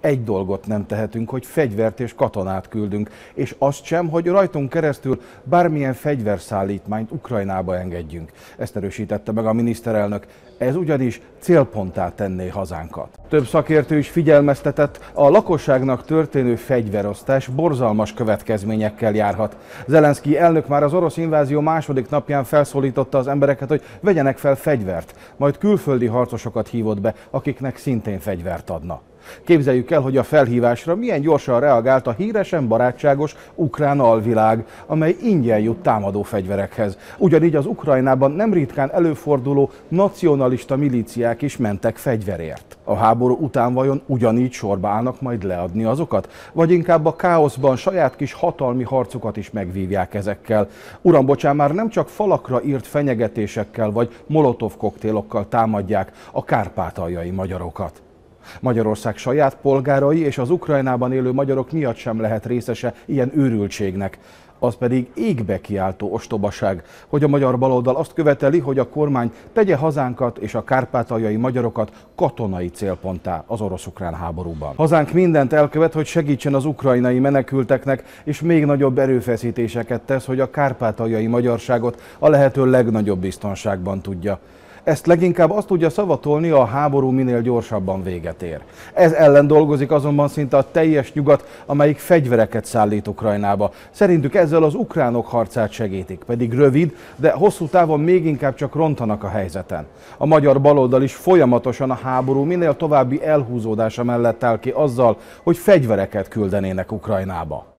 Egy dolgot nem tehetünk, hogy fegyvert és katonát küldünk, és azt sem, hogy rajtunk keresztül bármilyen fegyverszállítmányt Ukrajnába engedjünk. Ezt erősítette meg a miniszterelnök. Ez ugyanis célponttá tenné hazánkat. Több szakértő is figyelmeztetett, a lakosságnak történő fegyverosztás borzalmas következményekkel járhat. Zelenszky elnök már az orosz invázió második napján felszólította az embereket, hogy vegyenek fel fegyvert, majd külföldi harcosokat hívott be, akiknek szintén fegyvert adna. Képzeljük el, hogy a felhívásra milyen gyorsan reagált a híresen barátságos ukrán alvilág, amely ingyen jut támadó fegyverekhez. Ugyanígy az Ukrajnában nem ritkán előforduló nacionalista milíciák is mentek fegyverért. A háború után vajon ugyanígy sorba állnak majd leadni azokat? Vagy inkább a káoszban saját kis hatalmi harcukat is megvívják ezekkel? Uram, bocsán, már nem csak falakra írt fenyegetésekkel vagy molotov koktélokkal támadják a kárpátaljai magyarokat. Magyarország saját polgárai és az Ukrajnában élő magyarok miatt sem lehet részese ilyen őrültségnek. Az pedig égbe kiáltó ostobaság, hogy a magyar baloldal azt követeli, hogy a kormány tegye hazánkat és a kárpátaljai magyarokat katonai célponttá az orosz-ukrán háborúban. Hazánk mindent elkövet, hogy segítsen az ukrajnai menekülteknek, és még nagyobb erőfeszítéseket tesz, hogy a kárpátaljai magyarságot a lehető legnagyobb biztonságban tudja. Ezt leginkább azt tudja szavatolni, a háború minél gyorsabban véget ér. Ez ellen dolgozik azonban szinte a teljes nyugat, amelyik fegyvereket szállít Ukrajnába. Szerintük ezzel az ukránok harcát segítik, pedig rövid, de hosszú távon még inkább csak rontanak a helyzeten. A magyar baloldal is folyamatosan a háború minél további elhúzódása mellett áll ki azzal, hogy fegyvereket küldenének Ukrajnába.